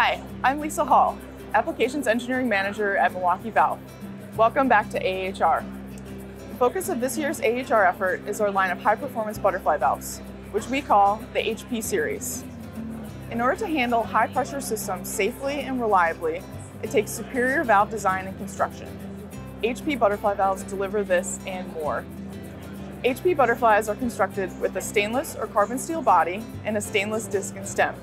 Hi, I'm Lisa Hall, Applications Engineering Manager at Milwaukee Valve. Welcome back to AHR. The focus of this year's AHR effort is our line of high-performance butterfly valves, which we call the HP series. In order to handle high-pressure systems safely and reliably, it takes superior valve design and construction. HP butterfly valves deliver this and more. HP butterflies are constructed with a stainless or carbon steel body and a stainless disc and stem.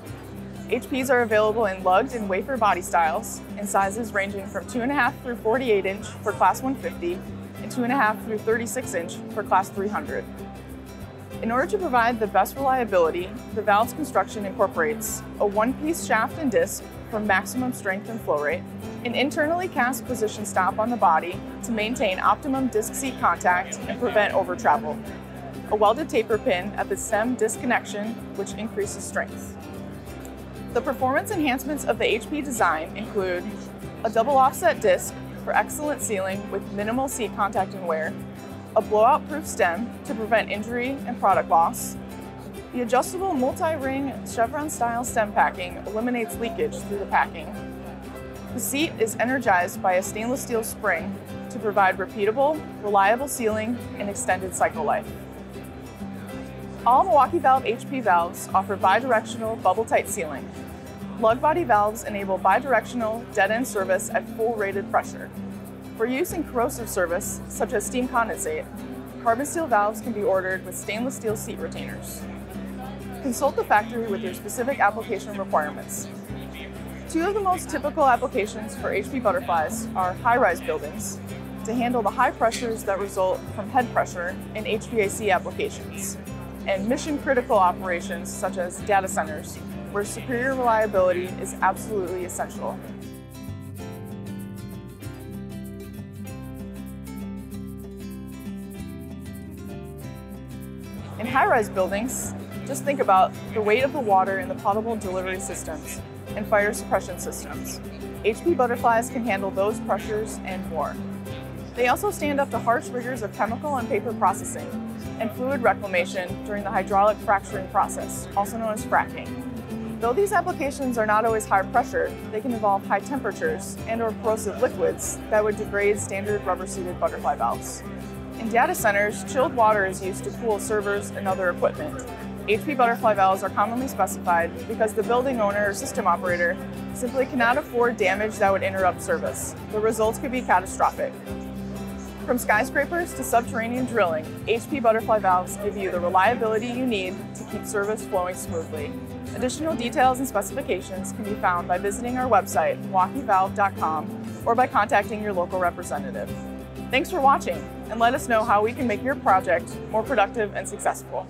HPs are available in lugged and wafer body styles in sizes ranging from 2.5 through 48 inch for class 150 and 2.5 through 36 inch for class 300. In order to provide the best reliability, the valve's construction incorporates a one-piece shaft and disc for maximum strength and flow rate, an internally cast position stop on the body to maintain optimum disc seat contact and prevent over travel, a welded taper pin at the stem disc connection, which increases strength. The performance enhancements of the HP design include a double offset disc for excellent sealing with minimal seat contact and wear, a blowout-proof stem to prevent injury and product loss. The adjustable multi-ring chevron-style stem packing eliminates leakage through the packing. The seat is energized by a stainless steel spring to provide repeatable, reliable sealing and extended cycle life. All Milwaukee Valve HP valves offer bidirectional bubble-tight sealing. Lug body valves enable bidirectional dead-end service at full rated pressure. For use in corrosive service, such as steam condensate, carbon steel valves can be ordered with stainless steel seat retainers. Consult the factory with your specific application requirements. Two of the most typical applications for HP butterflies are high-rise buildings to handle the high pressures that result from head pressure in HVAC applications, and mission-critical operations such as data centers, where superior reliability is absolutely essential. In high-rise buildings, just think about the weight of the water in the potable delivery systems and fire suppression systems. HP butterflies can handle those pressures and more. They also stand up to harsh rigors of chemical and paper processing and fluid reclamation during the hydraulic fracturing process, also known as fracking. Though these applications are not always high pressure, they can involve high temperatures and or corrosive liquids that would degrade standard rubber-seated butterfly valves. In data centers, chilled water is used to cool servers and other equipment. HP butterfly valves are commonly specified because the building owner or system operator simply cannot afford damage that would interrupt service. The results could be catastrophic. From skyscrapers to subterranean drilling, HP butterfly valves give you the reliability you need to keep service flowing smoothly. Additional details and specifications can be found by visiting our website, milwaukeevalve.com, or by contacting your local representative. Thanks for watching, and let us know how we can make your project more productive and successful.